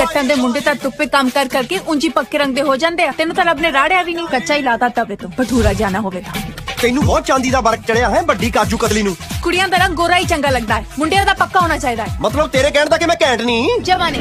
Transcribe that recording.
ਜੱਟਾਂ ਦੇ ਮੁੰਡੇ ਤਾਂ ਧੁੱਪੇ ਕੰਮ ਕਰ ਕਰਕੇ ਉਂਜੀ ਪੱਕੇ ਰੰਗ ਦੇ ਹੋ ਜਾਂਦੇ ਆ। ਤੈਨੂੰ ਤਾਂ ਰੱਬ ਨੇ ਰਾੜਿਆ ਵੀ ਨਹੀਂ। ਕੱਚਾ ਹੀ ਲਾਤਾ ਤਵੇ ਤੋਂ। ਭਠੂਰਾ ਜਾਣਾ ਹੋਵੇ ਤਾਂ। ਤੈਨੂੰ ਬਹੁਤ ਚਾਂਦੀ ਦਾ ਵਰਕ ਚੜਿਆ ਹੈ ਵੱਡੀ ਕਾਜੂ ਕਤਲੀ ਨੂੰ। ਕੁੜੀਆਂ ਦਾ ਰੰਗ ਗੋਰਾ ਹੀ ਚੰਗਾ ਲੱਗਦਾ ਹੈ। ਮੁੰਡਿਆਂ ਦਾ ਪੱਕਾ ਹੋਣਾ ਚਾਹੀਦਾ ਹੈ। ਮਤਲਬ ਤੇਰੇ ਕਹਿਣ ਦਾ ਕਿ ਮੈਂ ਘੈਂਟ ਨਹੀਂ। ਜਵਾਨੀ।